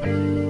Color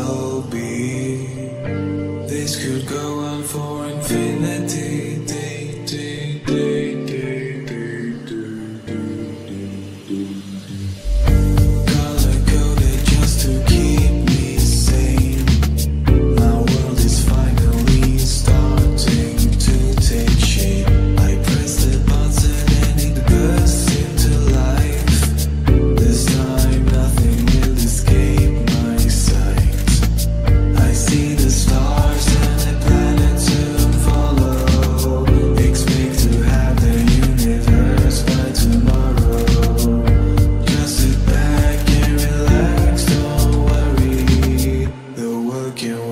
also be. This could go on for you.